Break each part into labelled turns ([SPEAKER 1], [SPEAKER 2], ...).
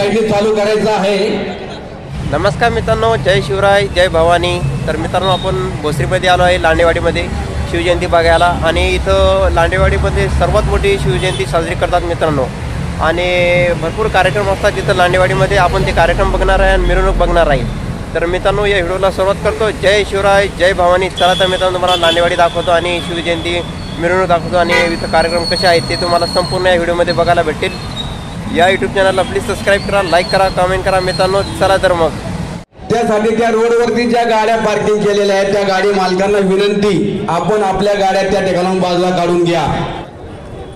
[SPEAKER 1] Society चालू करायचं आहे.
[SPEAKER 2] नमस्कार मित्रांनो जय शिवराय जय भवानी. तर मित्रांनो आपण भोसरीमध्ये आलो आहे लांडेवाडीमध्ये शिवजयंती बघायला. आणि इथं लांडेवाडीमध्ये सर्वात मोठी शिवजयंती साजरी करतात मित्रांनो. आणि भरपूर कार्यक्रम असतात तिथं लांडेवाडीमध्ये. आपण ते कार्यक्रम बघणार आहे आणि मिरवणूक बघणार आहे. तर मित्रांनो या व्हिडिओला सुरुवात करतो. जय शिवराय जय भवानी. चला तर मित्रांनो तुम्हाला लांडेवाडी दाखवतो आणि शिवजयंती मिरवणूक दाखवतो. आणि इथं कार्यक्रम कसे आहेत ते तुम्हाला संपूर्ण या व्हिडिओमध्ये बघायला भेटेल या युट्यूब चॅनलला प्लीज सबस्क्राईब करा लाईक करा कमेंट करा. मित्रांनो चला तर मग.
[SPEAKER 1] त्यासाठी त्या रोडवरती ज्या गाड्या पार्किंग केलेल्या आहेत त्या गाडी मालकांना विनंती आपण आपल्या गाड्या त्या ठिकाणाहून बाजूला काढून घ्या.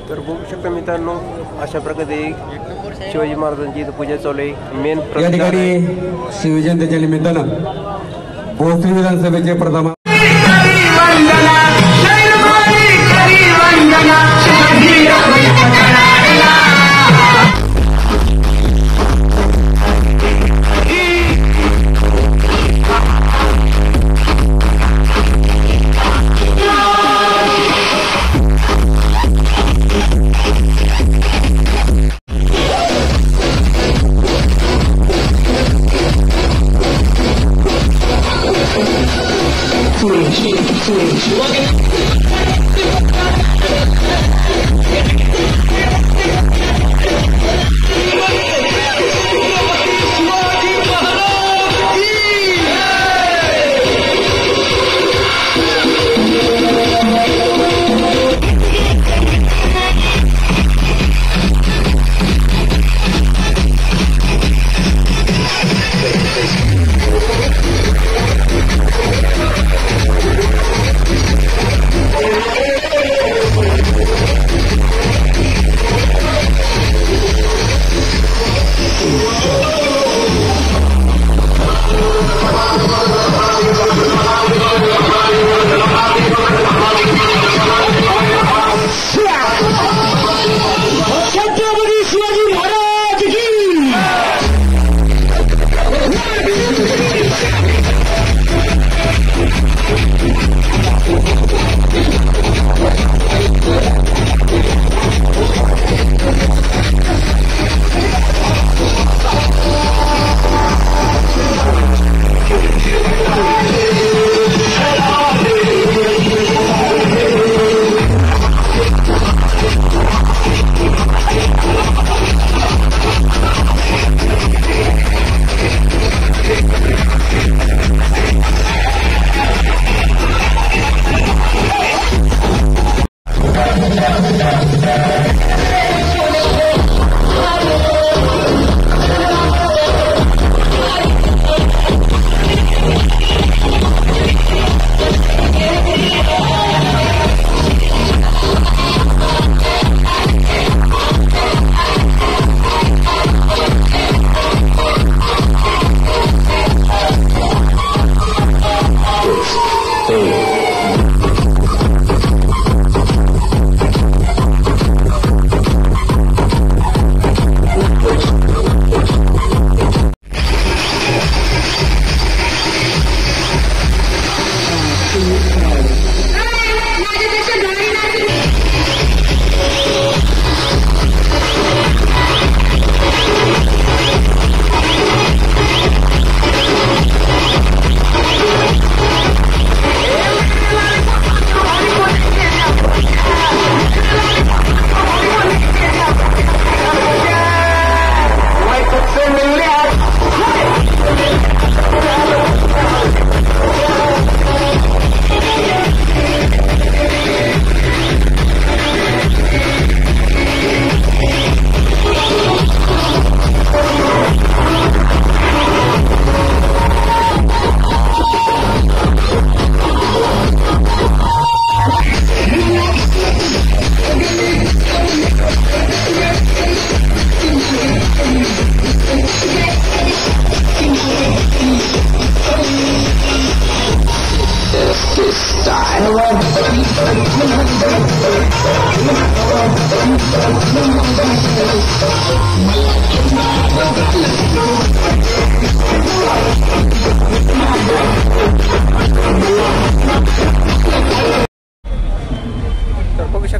[SPEAKER 2] तर बघू शकतो मित्रांनो अशा प्रकारे शिवाजी महाराजांची पूजा चालू आहे. मेन
[SPEAKER 1] या ठिकाणी शिवजयंतीच्या निमित्तानं भोसरी विधानसभेचे प्रथम 注意注意。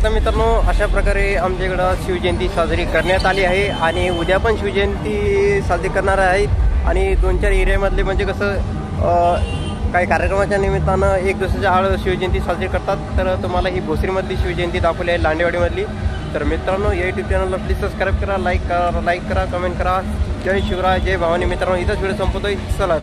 [SPEAKER 2] मित्रांनो अशा प्रकारे आमच्याकडं शिवजयंती साजरी करण्यात आली आहे आणि उद्या पण शिवजयंती साजरी करणार आहेत. आणि दोन चार एरियामधले म्हणजे कसं काही कार्यक्रमाच्या निमित्तानं एक दुसऱ्याच्या आड शिवजयंती साजरी करतात. तर तुम्हाला ही भोसरीमधली शिवजयंती दाखवली आहे लांडेवाडीमधली. तर मित्रांनो या यूट्यूब चॅनलला प्लीज सबस्क्राईब करा लाईक करा लाईक करा कमेंट करा. जय शिवराय जय भवानी मित्रांनो इथंच व्हिडिओ संपतोय चला.